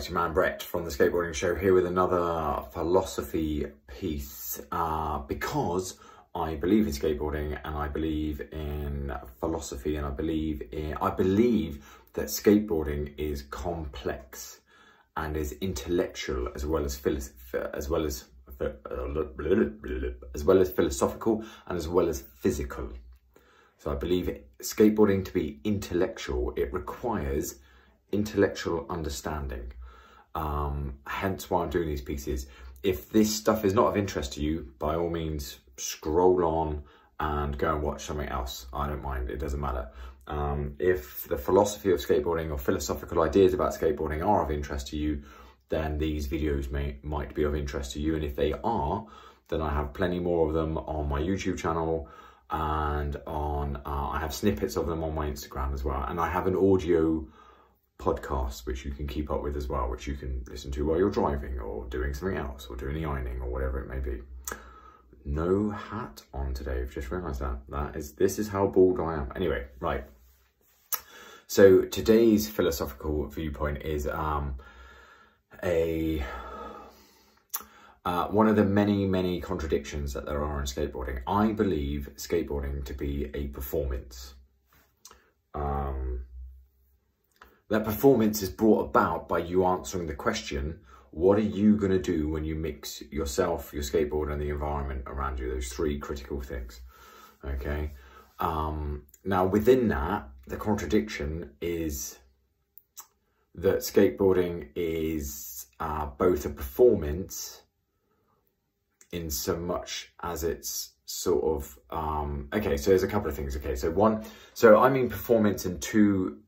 it's your man Brett from the Skateboarding Show here with another philosophy piece uh, because I believe in skateboarding and I believe in philosophy and I believe in I believe that skateboarding is complex and is intellectual as well as as well as as well as philosophical and as well as physical. So I believe skateboarding to be intellectual, it requires intellectual understanding. Um, hence why I'm doing these pieces. If this stuff is not of interest to you, by all means, scroll on and go and watch something else. I don't mind, it doesn't matter. Um, if the philosophy of skateboarding or philosophical ideas about skateboarding are of interest to you, then these videos may might be of interest to you. And if they are, then I have plenty more of them on my YouTube channel and on, uh, I have snippets of them on my Instagram as well. And I have an audio podcast, which you can keep up with as well, which you can listen to while you're driving or doing something else or doing the ironing or whatever it may be. No hat on today. I've just realised that. That is, this is how bald I am. Anyway, right. So today's philosophical viewpoint is um, a uh, one of the many, many contradictions that there are in skateboarding. I believe skateboarding to be a performance. Um, that performance is brought about by you answering the question, what are you going to do when you mix yourself, your skateboard and the environment around you? Those three critical things. Okay. Um, now within that, the contradiction is that skateboarding is uh, both a performance in so much as it's sort of, um, okay, so there's a couple of things. Okay, so one, so I mean performance in two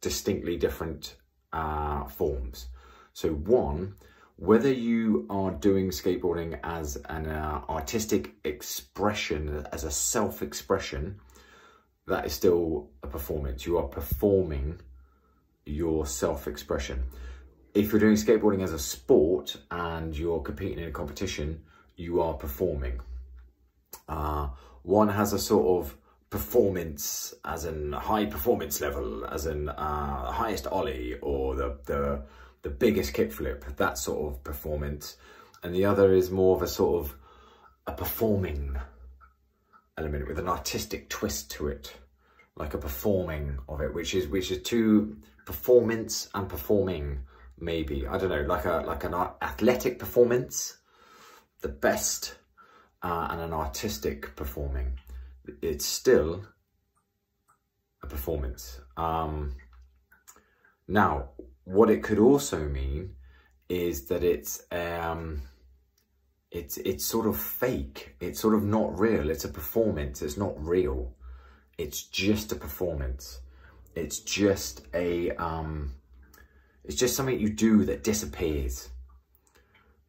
distinctly different uh, forms. So one, whether you are doing skateboarding as an uh, artistic expression, as a self-expression, that is still a performance. You are performing your self-expression. If you're doing skateboarding as a sport and you're competing in a competition, you are performing. Uh, one has a sort of performance as in high performance level, as in uh, highest ollie or the, the, the biggest kickflip, that sort of performance. And the other is more of a sort of a performing element with an artistic twist to it, like a performing of it, which is which is two performance and performing, maybe. I don't know, like a like an athletic performance, the best, uh, and an artistic performing it's still a performance. Um, now, what it could also mean is that it's um, it's it's sort of fake. It's sort of not real. It's a performance. It's not real. It's just a performance. It's just a um, it's just something you do that disappears.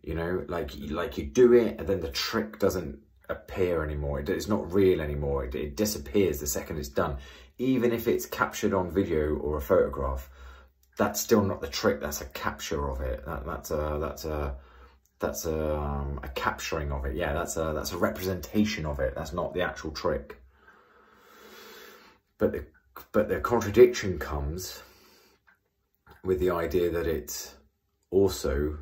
You know, like like you do it and then the trick doesn't appear anymore. It's not real anymore. It, it disappears the second it's done. Even if it's captured on video or a photograph, that's still not the trick. That's a capture of it. That, that's a that's a that's a, um, a capturing of it. Yeah, that's a that's a representation of it. That's not the actual trick. But the but the contradiction comes with the idea that it's also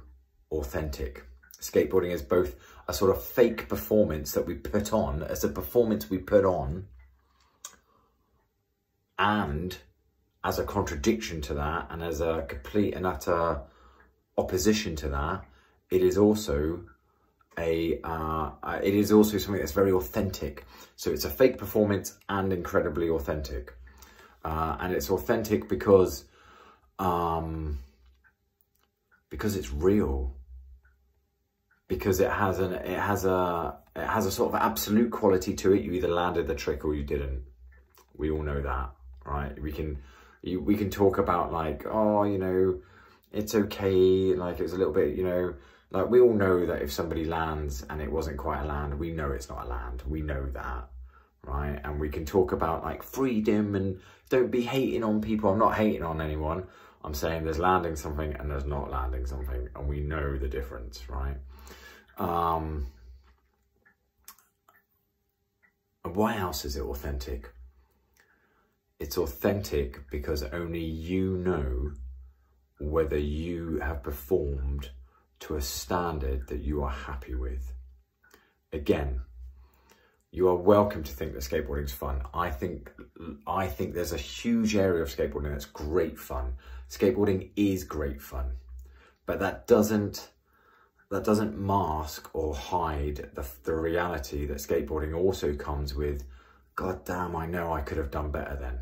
authentic. Skateboarding is both a sort of fake performance that we put on, as a performance we put on, and as a contradiction to that, and as a complete and utter opposition to that, it is also a uh, it is also something that's very authentic. So it's a fake performance and incredibly authentic, uh, and it's authentic because um, because it's real because it has an it has a it has a sort of absolute quality to it. You either landed the trick or you didn't. We all know that, right? We can you, we can talk about like oh you know it's okay like it's a little bit you know like we all know that if somebody lands and it wasn't quite a land, we know it's not a land. We know that, right? And we can talk about like freedom and don't be hating on people. I'm not hating on anyone. I'm saying there's landing something and there's not landing something and we know the difference, right? Um, why else is it authentic? It's authentic because only you know whether you have performed to a standard that you are happy with. Again, you are welcome to think that skateboarding is fun. I think I think there's a huge area of skateboarding that's great fun. Skateboarding is great fun, but that doesn't that doesn't mask or hide the, the reality that skateboarding also comes with, God damn, I know I could have done better then.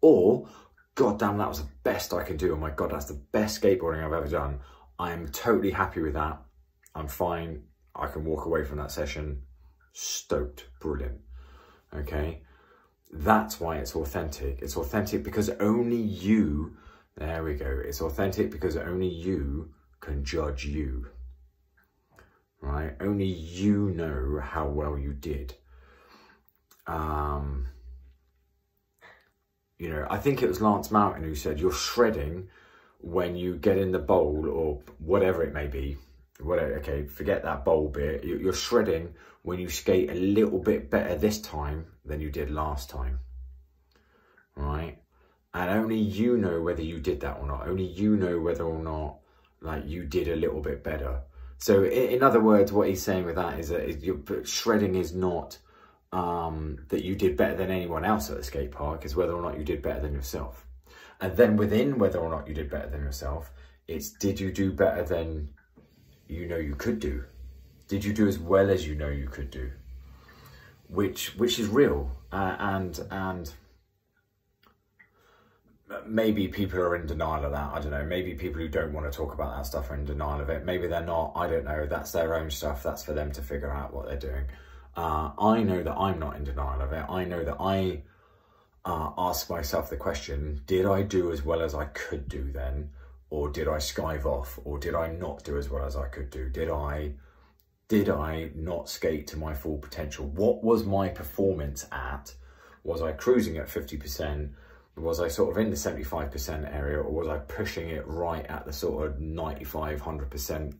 Or, God damn, that was the best I can do. Oh my God, that's the best skateboarding I've ever done. I am totally happy with that. I'm fine. I can walk away from that session stoked, brilliant. Okay, that's why it's authentic. It's authentic because only you, there we go. It's authentic because only you can judge you right? Only you know how well you did. Um, you know, I think it was Lance Mountain who said, you're shredding when you get in the bowl or whatever it may be. Whatever, okay, forget that bowl bit. You're shredding when you skate a little bit better this time than you did last time, right? And only you know whether you did that or not. Only you know whether or not like you did a little bit better. So in, other words, what he's saying with that is that shredding is not um, that you did better than anyone else at the skate park, is whether or not you did better than yourself. And then within whether or not you did better than yourself, it's did you do better than you know you could do? Did you do as well as you know you could do? Which which is real uh, and and maybe people are in denial of that. I don't know. Maybe people who don't want to talk about that stuff are in denial of it. Maybe they're not. I don't know. That's their own stuff. That's for them to figure out what they're doing. Uh, I know that I'm not in denial of it. I know that I uh, ask myself the question, did I do as well as I could do then? Or did I skive off? Or did I not do as well as I could do? Did I, did I not skate to my full potential? What was my performance at? Was I cruising at 50%? Was I sort of in the 75% area or was I pushing it right at the sort of 95, 100%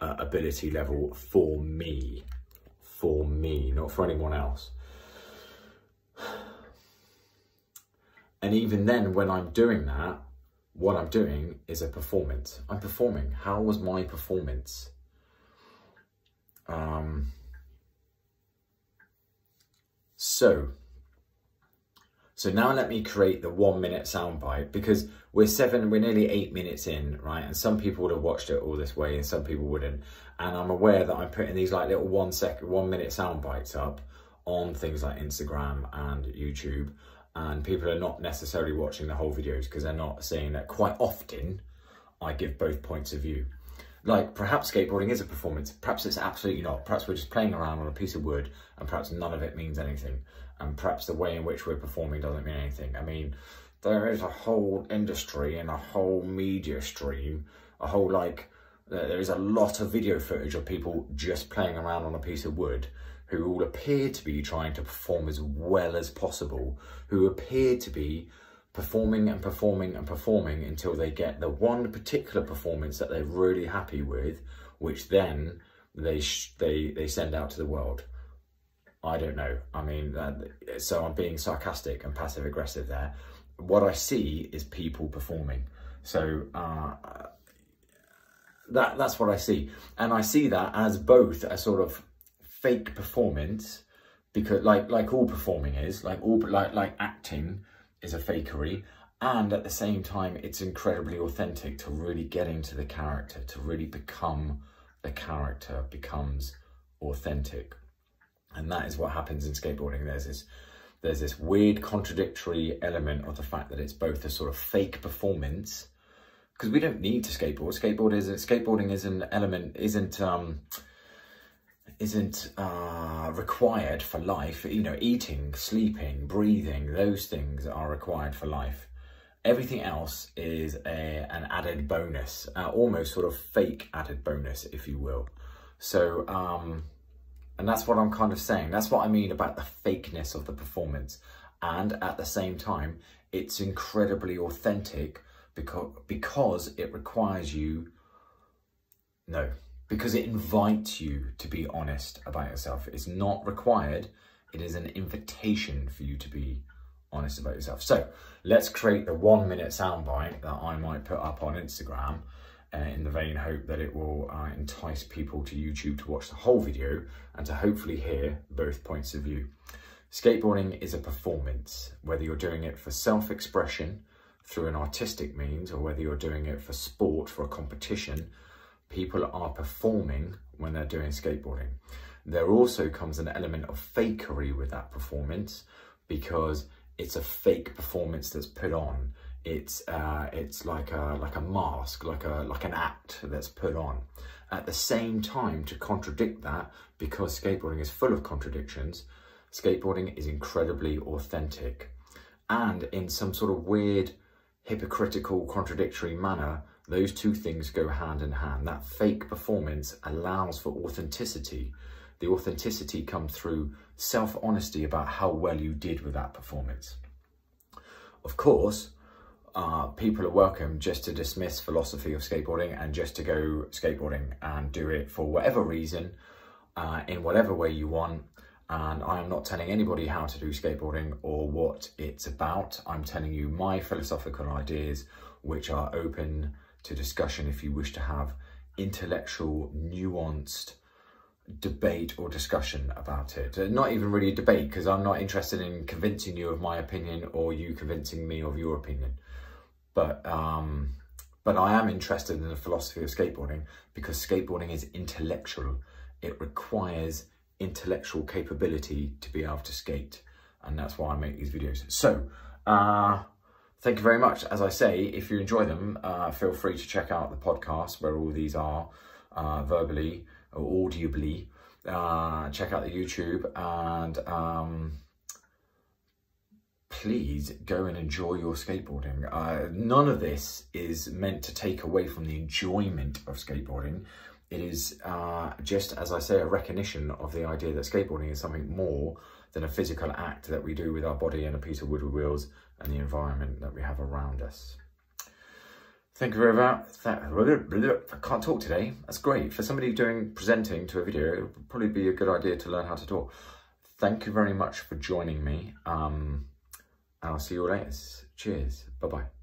uh, ability level for me? For me, not for anyone else. And even then, when I'm doing that, what I'm doing is a performance. I'm performing. How was my performance? Um, so, so now let me create the one minute soundbite because we're seven, we're nearly eight minutes in, right? And some people would have watched it all this way and some people wouldn't. And I'm aware that I'm putting these like little one second, one minute sound bites up on things like Instagram and YouTube. And people are not necessarily watching the whole videos because they're not seeing that quite often I give both points of view. Like perhaps skateboarding is a performance, perhaps it's absolutely not. Perhaps we're just playing around on a piece of wood and perhaps none of it means anything and perhaps the way in which we're performing doesn't mean anything. I mean, there is a whole industry and a whole media stream, a whole like, there is a lot of video footage of people just playing around on a piece of wood who all appear to be trying to perform as well as possible, who appear to be performing and performing and performing until they get the one particular performance that they're really happy with, which then they they they send out to the world. I don't know. I mean, uh, so I'm being sarcastic and passive aggressive there. What I see is people performing. So uh, that that's what I see. And I see that as both a sort of fake performance, because like like all performing is, like all like like acting is a fakery, and at the same time it's incredibly authentic to really get into the character, to really become the character becomes authentic. And that is what happens in skateboarding. There's this, there's this weird contradictory element of the fact that it's both a sort of fake performance, because we don't need to skateboard. Skateboard is skateboarding is an element isn't um isn't uh, required for life. You know, eating, sleeping, breathing, those things are required for life. Everything else is a, an added bonus, uh, almost sort of fake added bonus, if you will. So, um, and that's what I'm kind of saying. That's what I mean about the fakeness of the performance. And at the same time, it's incredibly authentic because, because it requires you, no, because it invites you to be honest about yourself. It's not required. It is an invitation for you to be honest about yourself. So let's create the one minute soundbite that I might put up on Instagram uh, in the vain hope that it will uh, entice people to YouTube to watch the whole video and to hopefully hear both points of view. Skateboarding is a performance, whether you're doing it for self-expression through an artistic means or whether you're doing it for sport, for a competition, people are performing when they're doing skateboarding. There also comes an element of fakery with that performance because it's a fake performance that's put on. It's uh, it's like a like a mask, like a like an act that's put on. At the same time, to contradict that, because skateboarding is full of contradictions, skateboarding is incredibly authentic. And in some sort of weird, hypocritical, contradictory manner, those two things go hand in hand. That fake performance allows for authenticity. The authenticity comes through self-honesty about how well you did with that performance. Of course, uh, people are welcome just to dismiss philosophy of skateboarding and just to go skateboarding and do it for whatever reason, uh, in whatever way you want. And I am not telling anybody how to do skateboarding or what it's about. I'm telling you my philosophical ideas, which are open to discussion if you wish to have intellectual, nuanced debate or discussion about it. Uh, not even really a debate because I'm not interested in convincing you of my opinion or you convincing me of your opinion. But um, but I am interested in the philosophy of skateboarding because skateboarding is intellectual. It requires intellectual capability to be able to skate. And that's why I make these videos. So, uh, thank you very much. As I say, if you enjoy them, uh, feel free to check out the podcast where all these are uh, verbally or audibly. Uh, check out the YouTube and um, please go and enjoy your skateboarding. Uh, none of this is meant to take away from the enjoyment of skateboarding. It is uh, just, as I say, a recognition of the idea that skateboarding is something more than a physical act that we do with our body and a piece of wood with wheels and the environment that we have around us. Thank you very much. I can't talk today. That's great. For somebody doing presenting to a video, it would probably be a good idea to learn how to talk. Thank you very much for joining me. Um, I'll see you all later. Cheers. Bye-bye.